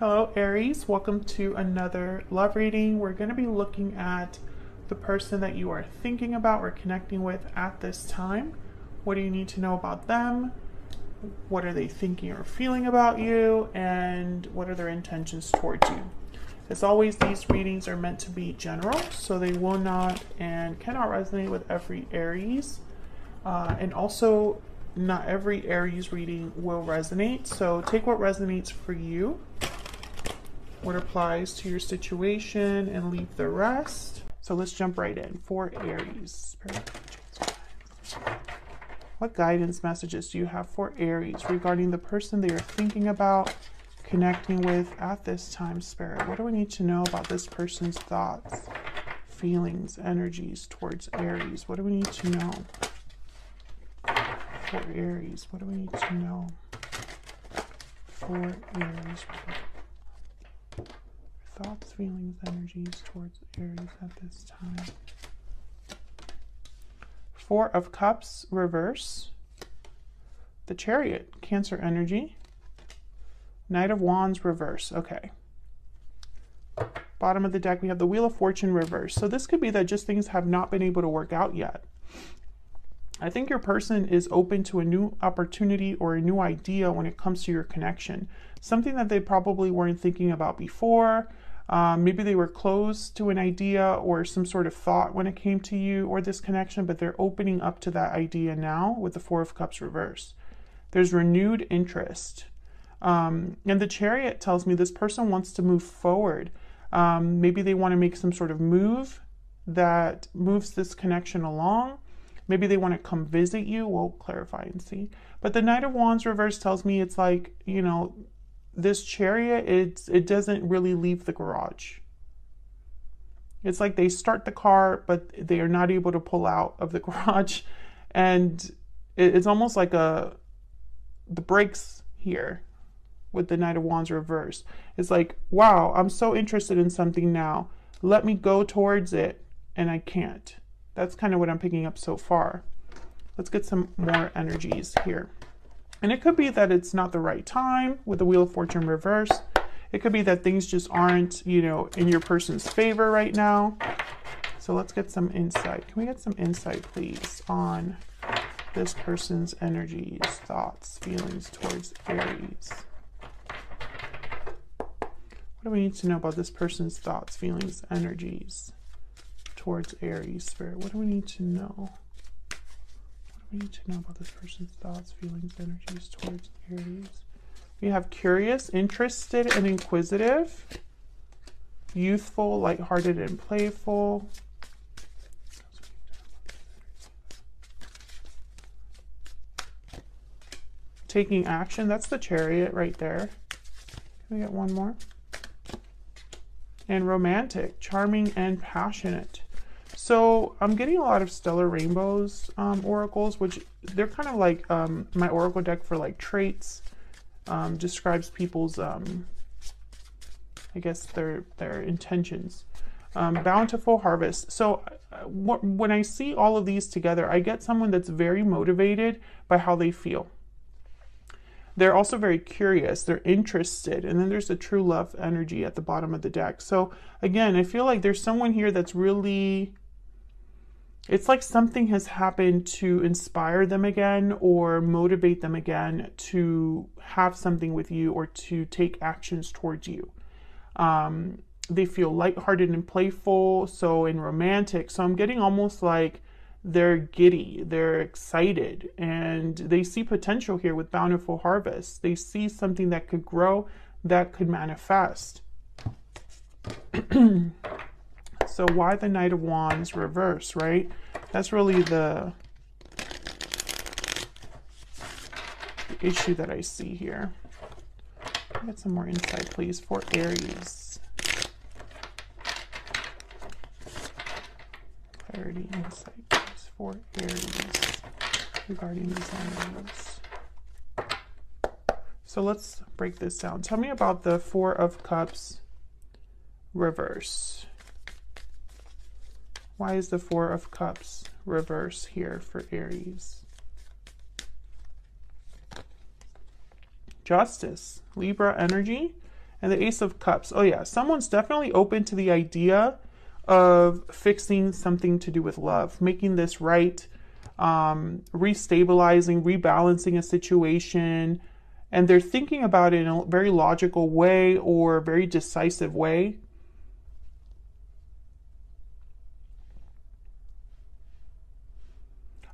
Hello, Aries. Welcome to another love reading. We're going to be looking at the person that you are thinking about or connecting with at this time. What do you need to know about them? What are they thinking or feeling about you? And what are their intentions towards you? As always, these readings are meant to be general, so they will not and cannot resonate with every Aries. Uh, and also, not every Aries reading will resonate. So take what resonates for you what applies to your situation and leave the rest. So let's jump right in. For Aries. What guidance messages do you have for Aries regarding the person they are thinking about, connecting with at this time, Spirit? What do we need to know about this person's thoughts, feelings, energies towards Aries? What do we need to know for Aries? What do we need to know for Aries? Thoughts, feelings, energies towards Aries at this time. Four of Cups, reverse. The Chariot, Cancer energy. Knight of Wands, reverse. Okay. Bottom of the deck, we have the Wheel of Fortune, reverse. So this could be that just things have not been able to work out yet. I think your person is open to a new opportunity or a new idea when it comes to your connection. Something that they probably weren't thinking about before. Um, maybe they were closed to an idea or some sort of thought when it came to you or this connection, but they're opening up to that idea now with the Four of Cups reverse. There's renewed interest. Um, and the Chariot tells me this person wants to move forward. Um, maybe they want to make some sort of move that moves this connection along. Maybe they want to come visit you. We'll clarify and see. But the Knight of Wands reverse tells me it's like, you know, this chariot it's it doesn't really leave the garage. It's like they start the car but they are not able to pull out of the garage. And it's almost like a the brakes here with the knight of wands reverse it's like wow i'm so interested in something now. Let me go towards it and i can't. That's kind of what i'm picking up so far. Let's get some more energies here and it could be that it's not the right time with the Wheel of Fortune reverse. It could be that things just aren't, you know, in your person's favor right now. So let's get some insight. Can we get some insight, please, on this person's energies, thoughts, feelings towards Aries? What do we need to know about this person's thoughts, feelings, energies towards Aries, Spirit? What do we need to know? We need to know about this person's thoughts, feelings, energies towards Aries. We have curious, interested, and inquisitive, youthful, lighthearted, and playful. Taking action, that's the chariot right there. Can we get one more? And romantic, charming, and passionate. So I'm getting a lot of Stellar Rainbows um, oracles, which they're kind of like um, my oracle deck for like traits. Um, describes people's, um, I guess their their intentions. Um, bountiful harvest. So uh, when I see all of these together, I get someone that's very motivated by how they feel. They're also very curious, they're interested, and then there's the true love energy at the bottom of the deck. So again, I feel like there's someone here that's really it's like something has happened to inspire them again or motivate them again to have something with you or to take actions towards you. Um, they feel lighthearted and playful, so in romantic. So I'm getting almost like they're giddy, they're excited, and they see potential here with Bountiful Harvest. They see something that could grow, that could manifest. So why the Knight of Wands reverse, right? That's really the, the issue that I see here. Get some more insight, please, for Aries. Clarity, insight, for Aries regarding these animals. So let's break this down. Tell me about the Four of Cups reverse. Why is the Four of Cups reverse here for Aries? Justice, Libra energy, and the Ace of Cups. Oh, yeah, someone's definitely open to the idea of fixing something to do with love, making this right, um, restabilizing, rebalancing a situation. And they're thinking about it in a very logical way or a very decisive way.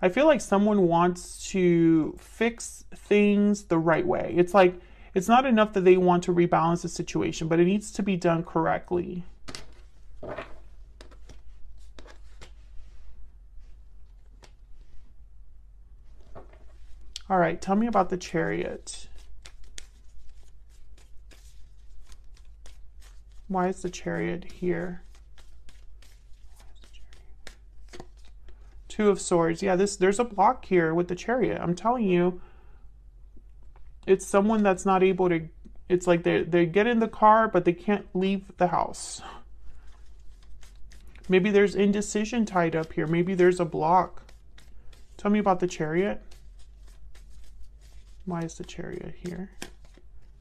I feel like someone wants to fix things the right way. It's like it's not enough that they want to rebalance the situation, but it needs to be done correctly. All right, tell me about the chariot. Why is the chariot here? Two of Swords. Yeah, this there's a block here with the Chariot. I'm telling you, it's someone that's not able to. It's like they they get in the car, but they can't leave the house. Maybe there's indecision tied up here. Maybe there's a block. Tell me about the Chariot. Why is the Chariot here?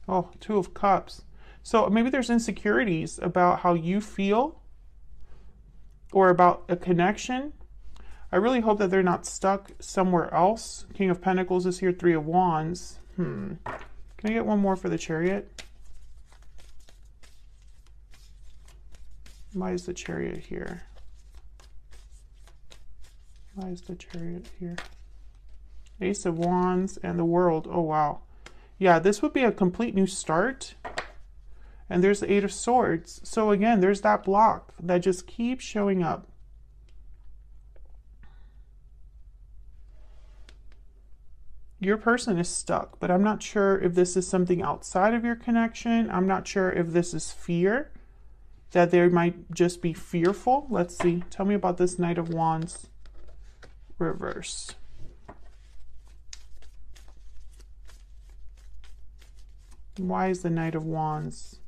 Oh, Two of Cups. So maybe there's insecurities about how you feel or about a connection I really hope that they're not stuck somewhere else. King of Pentacles is here, Three of Wands. Hmm. Can I get one more for the Chariot? Why is the Chariot here? Why is the Chariot here? Ace of Wands and the World. Oh, wow. Yeah, this would be a complete new start. And there's the Eight of Swords. So again, there's that block that just keeps showing up. your person is stuck, but I'm not sure if this is something outside of your connection. I'm not sure if this is fear, that they might just be fearful. Let's see. Tell me about this Knight of Wands reverse. Why is the Knight of Wands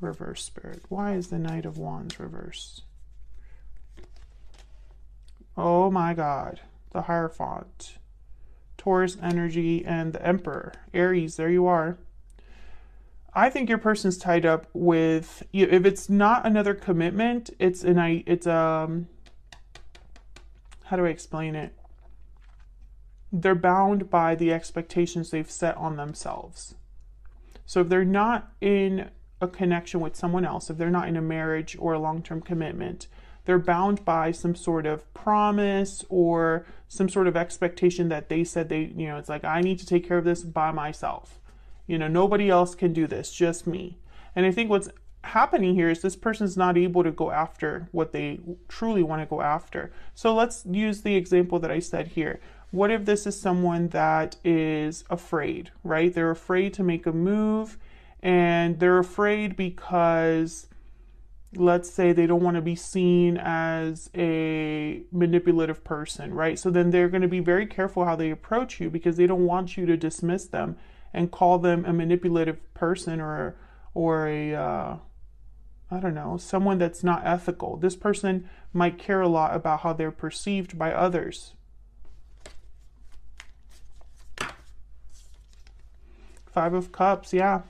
reverse, Spirit? Why is the Knight of Wands reverse? Oh my God. The Hierophant. Taurus energy, and the Emperor. Aries, there you are. I think your person's tied up with if it's not another commitment, it's an I it's um how do I explain it? They're bound by the expectations they've set on themselves. So if they're not in a connection with someone else, if they're not in a marriage or a long-term commitment, they're bound by some sort of promise or some sort of expectation that they said they, you know, it's like, I need to take care of this by myself. You know, nobody else can do this, just me. And I think what's happening here is this person's not able to go after what they truly want to go after. So let's use the example that I said here. What if this is someone that is afraid, right? They're afraid to make a move and they're afraid because let's say they don't want to be seen as a manipulative person, right? So then they're going to be very careful how they approach you because they don't want you to dismiss them and call them a manipulative person or or a uh, I don't know, someone that's not ethical. This person might care a lot about how they're perceived by others. Five of Cups, yeah.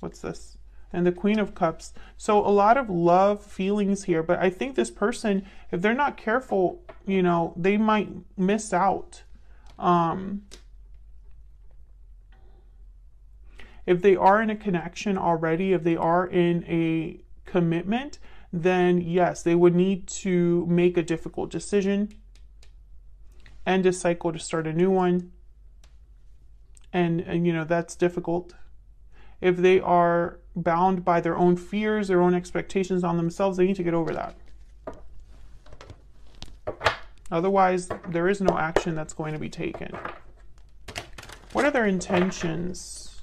What's this? and the Queen of Cups. So a lot of love feelings here, but I think this person, if they're not careful, you know, they might miss out. Um, if they are in a connection already, if they are in a commitment, then yes, they would need to make a difficult decision, end a cycle to start a new one. And, and you know, that's difficult. If they are bound by their own fears, their own expectations on themselves, they need to get over that. Otherwise, there is no action that's going to be taken. What are their intentions?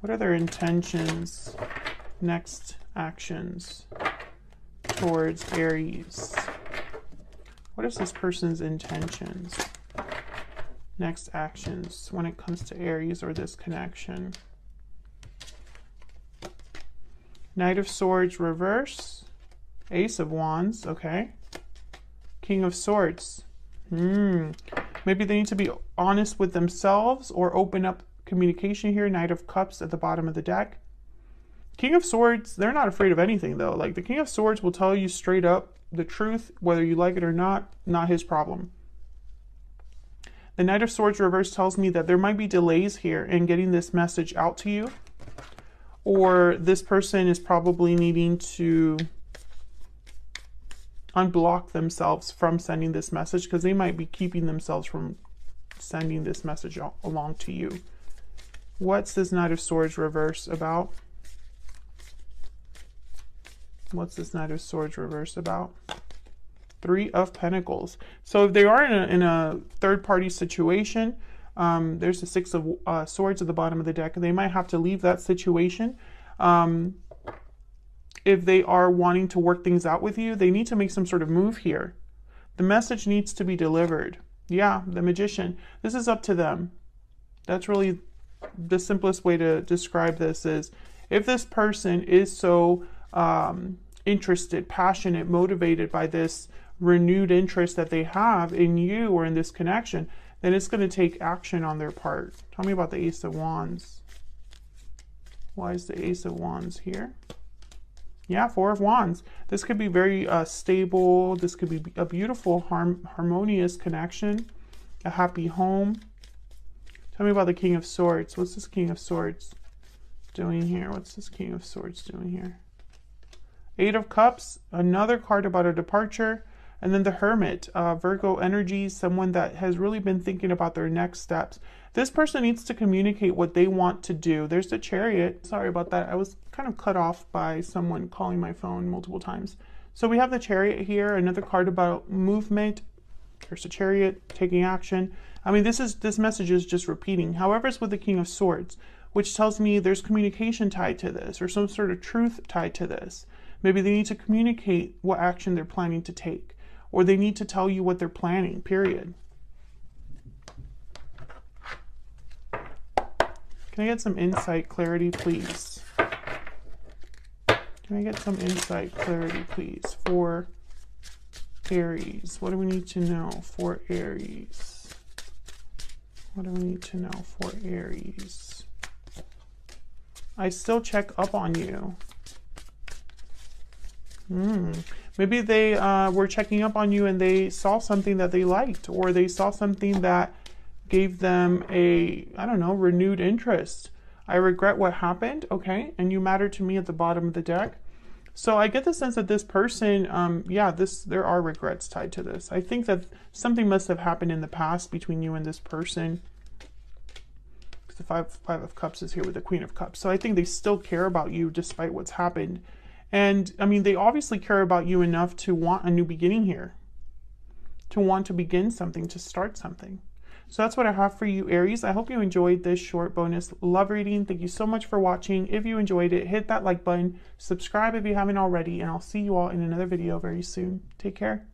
What are their intentions? Next actions towards Aries. What is this person's intentions? Next actions when it comes to Aries or this connection. Knight of Swords reverse. Ace of Wands, okay. King of Swords. Hmm. Maybe they need to be honest with themselves or open up communication here. Knight of Cups at the bottom of the deck. King of Swords, they're not afraid of anything though. Like the King of Swords will tell you straight up the truth, whether you like it or not, not his problem. The Knight of Swords reverse tells me that there might be delays here in getting this message out to you, or this person is probably needing to unblock themselves from sending this message because they might be keeping themselves from sending this message along to you. What's this Knight of Swords reverse about? What's this Knight of Swords reverse about? Three of Pentacles. So if they are in a, in a third party situation, um, there's the Six of uh, Swords at the bottom of the deck, and they might have to leave that situation. Um, if they are wanting to work things out with you, they need to make some sort of move here. The message needs to be delivered. Yeah, the magician. This is up to them. That's really the simplest way to describe this is if this person is so um, interested, passionate, motivated by this renewed interest that they have in you or in this connection, then it's going to take action on their part. Tell me about the Ace of Wands. Why is the Ace of Wands here? Yeah, Four of Wands. This could be very uh, stable. This could be a beautiful, harm harmonious connection, a happy home. Tell me about the King of Swords. What's this King of Swords doing here? What's this King of Swords doing here? Eight of Cups, another card about a departure. And then the Hermit, uh, Virgo energy, someone that has really been thinking about their next steps. This person needs to communicate what they want to do. There's the Chariot. Sorry about that. I was kind of cut off by someone calling my phone multiple times. So we have the Chariot here, another card about movement. There's the Chariot taking action. I mean, this is this message is just repeating. However, it's with the King of Swords, which tells me there's communication tied to this or some sort of truth tied to this. Maybe they need to communicate what action they're planning to take or they need to tell you what they're planning, period. Can I get some insight, clarity, please? Can I get some insight, clarity, please, for Aries? What do we need to know for Aries? What do we need to know for Aries? I still check up on you. Hmm. Maybe they uh, were checking up on you and they saw something that they liked, or they saw something that gave them a, I don't know, renewed interest. I regret what happened, okay, and you matter to me at the bottom of the deck. So I get the sense that this person, um, yeah, this there are regrets tied to this. I think that something must have happened in the past between you and this person. The five five of cups is here with the queen of cups. So I think they still care about you despite what's happened. And I mean, they obviously care about you enough to want a new beginning here, to want to begin something, to start something. So that's what I have for you, Aries. I hope you enjoyed this short bonus love reading. Thank you so much for watching. If you enjoyed it, hit that like button, subscribe if you haven't already, and I'll see you all in another video very soon. Take care.